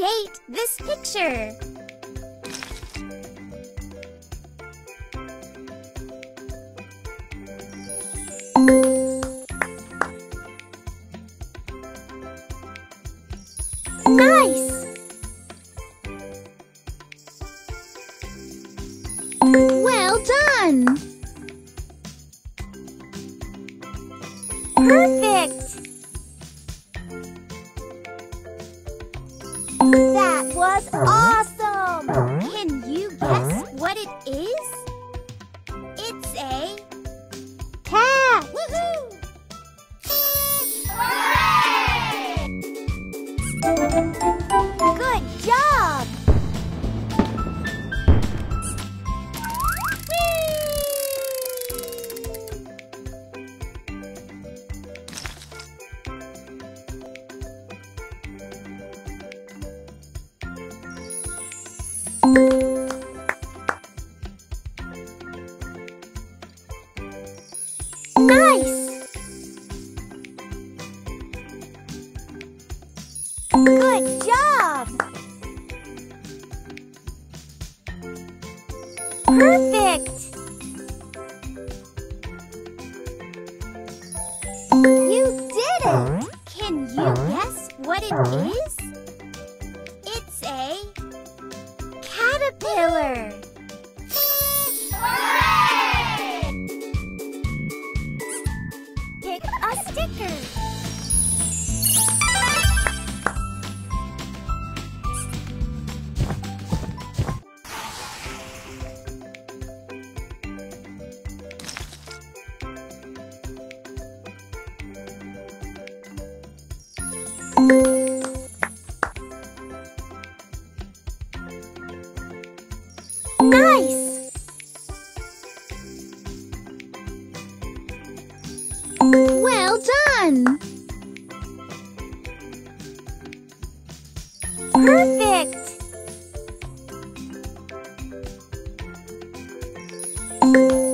create this picture. Nice! Well done! Perfect! You did it! Can you uh-huh. guess what it uh-huh. is? Sticker. Nice! Música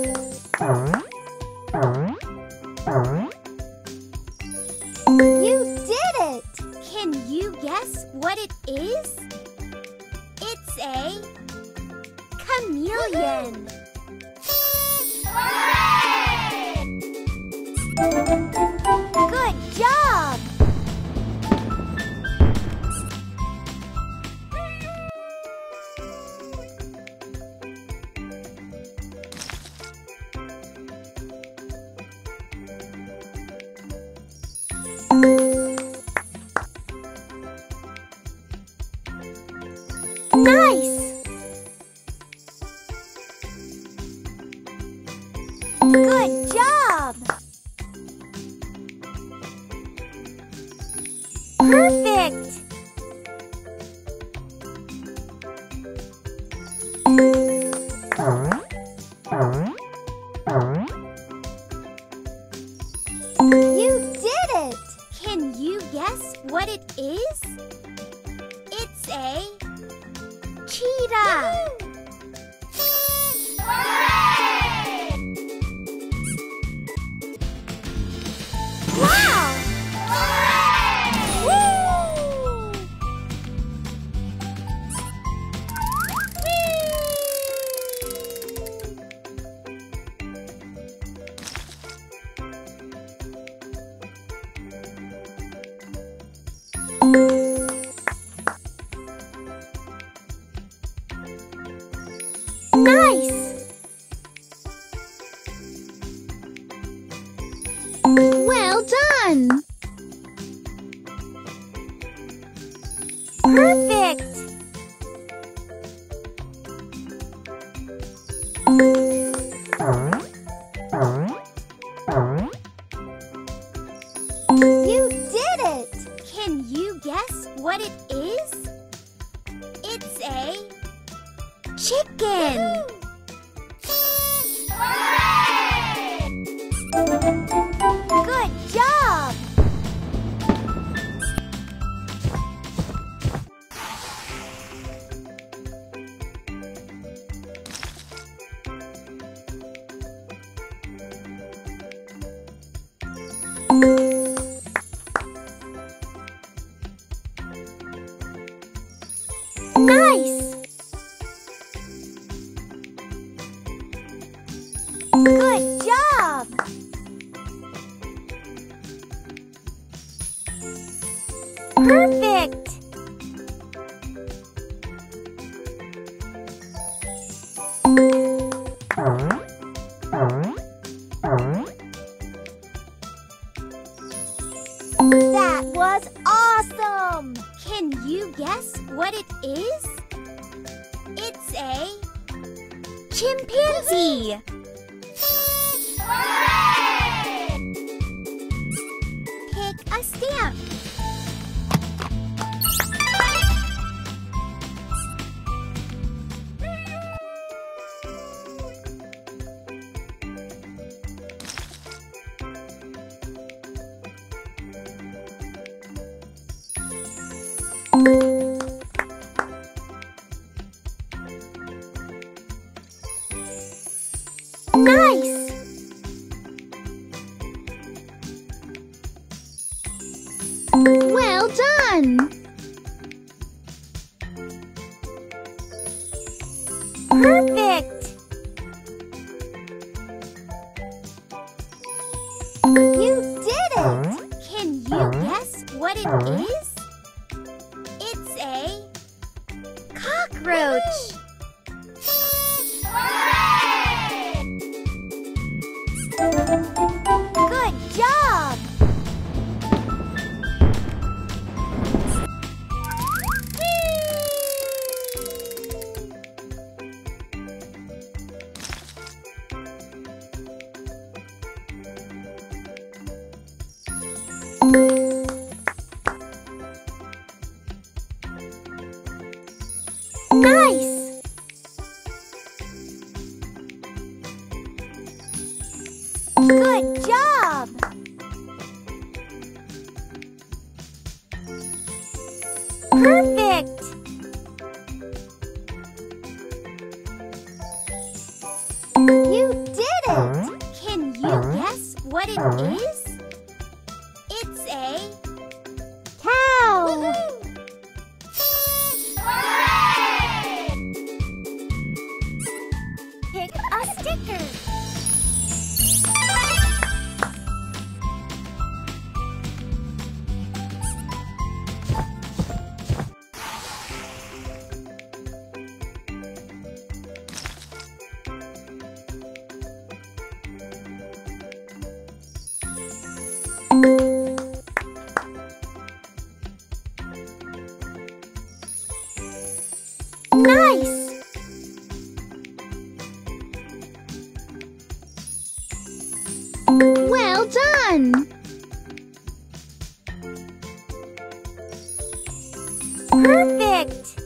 what it is? It's a cheetah! Good job! Perfect! That was awesome! Can you guess what it is? It's a chimpanzee! Pick a stamp. Nice! What it is? It's a cockroach! Good job! Good job! Perfect! You did it! Can you uh-huh. guess what it uh-huh. is? Nice! Well done! Perfect!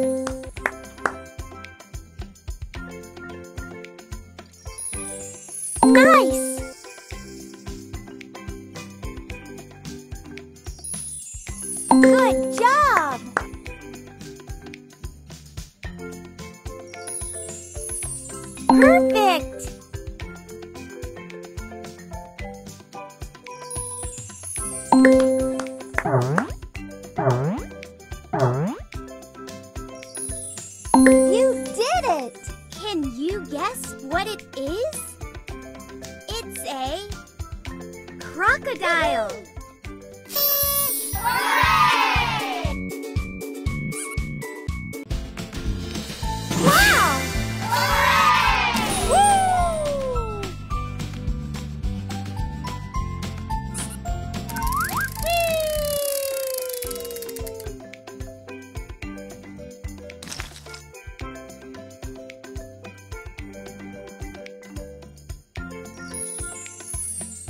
crocodile.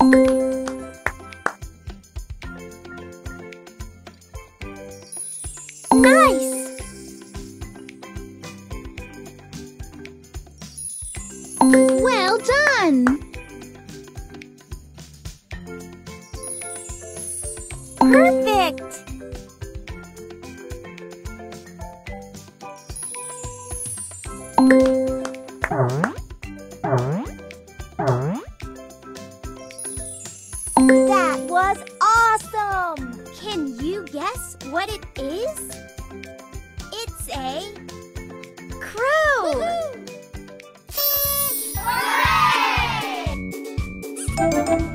Wow! fun! Perfect! That was awesome! Can you guess what it is? It's a crew! Thank you.